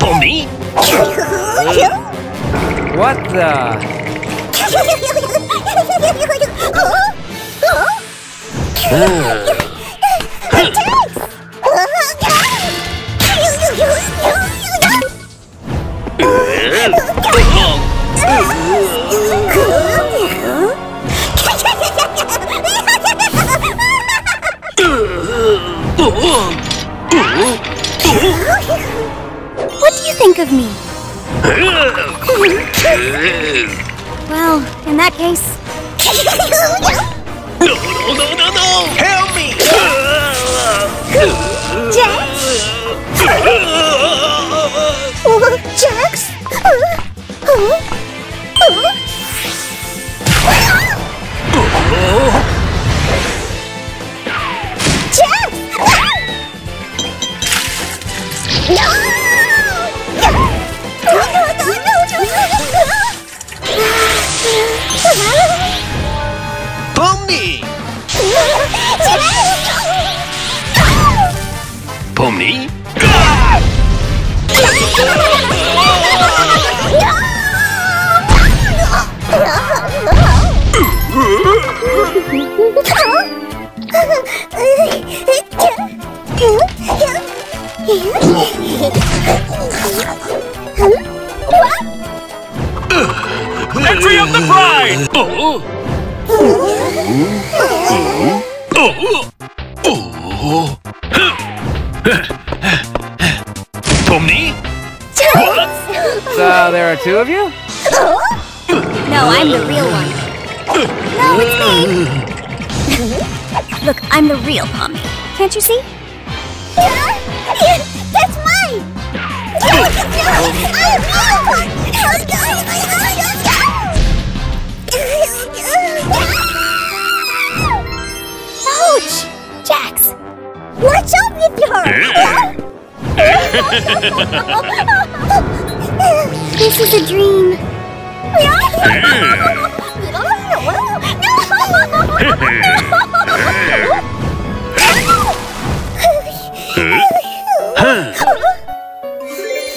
Pomni? What the? Well, in that case. No, no, no, no, no! Help me! Jax? Pomni! Entry of the bride! Oh! Oh! Oh! Pomni? Are two of you? No, I'm the real one. No, it's me. Look, I'm the real Pomni. Can't you see? That's mine! Ouch! Jax! What's up with her? this is a dream.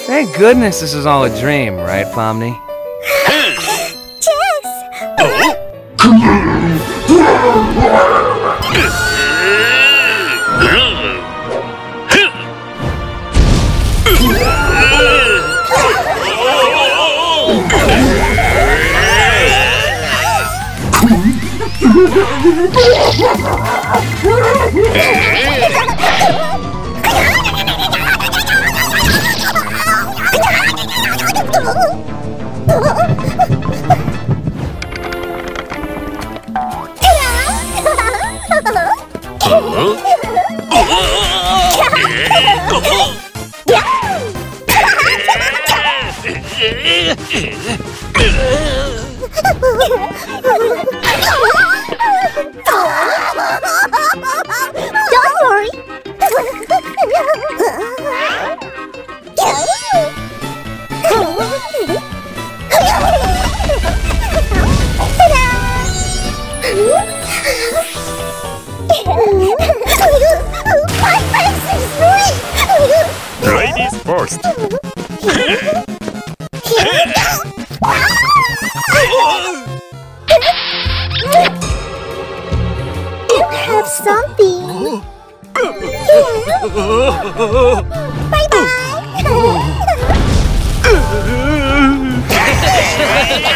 Thank goodness this is all a dream, right, Pomni? Oh! First! You have something. Bye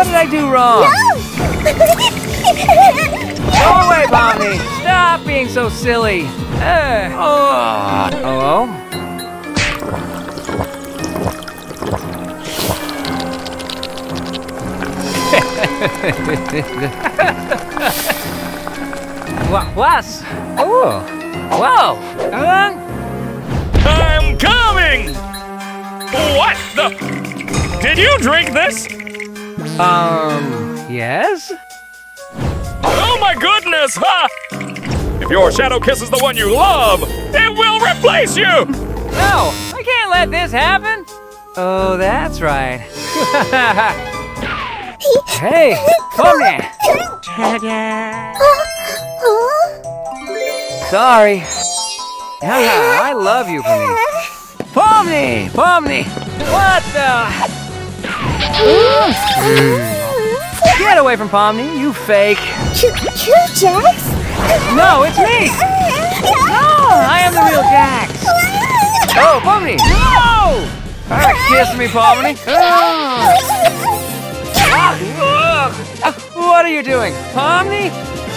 What did I do wrong? No! Go away, Pomni! Stop being so silly! Uh, oh. Hello? what was? Oh! Whoa! Uh, I'm coming! What the? Did you drink this? Um. Yes. Oh my goodness! Ha! If your shadow kisses the one you love, it will replace you! No, I can't let this happen. Oh, that's right. hey, Pomni. Sorry. Yeah, I love you, Pomni. Pomni, Pomni. What the? Mm. Get away from Pomni, you fake. Choo choo, Jax. No, it's me. No, I am the real Jax. Oh, Pomni, no! All right, kiss me, Pomni. Oh. Ugh. What are you doing, Pomni?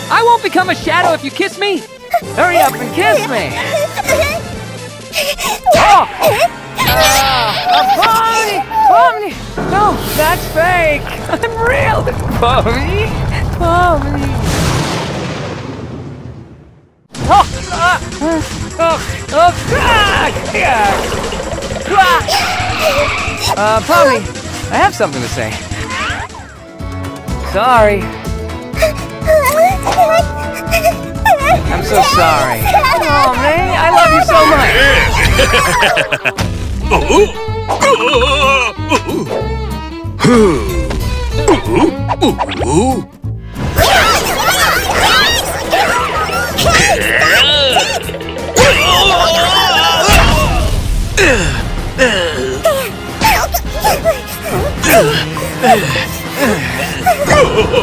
I won't become a shadow if you kiss me. Hurry up and kiss me. Oh! Uh, Pomni! Pomni! No, that's fake. I'm real. Pomni! Pomni! Oh! Uh, oh! Oh! Ah, yeah. Ah. Uh, Pomni, I have something to say. Sorry. I'm so sorry. Oh, man, I love you so much. Oh,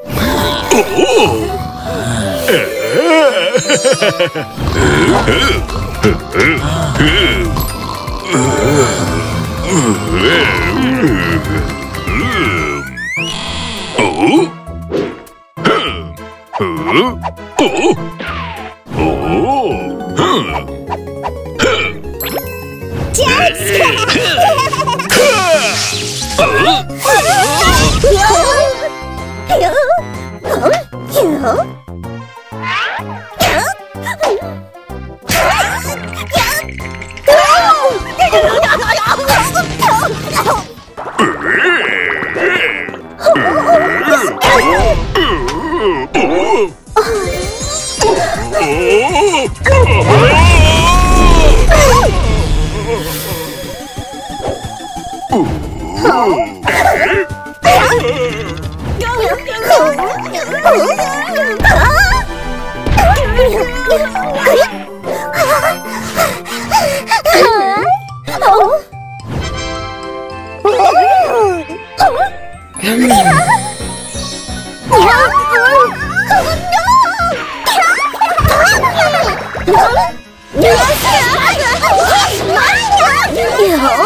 Oh? Hổ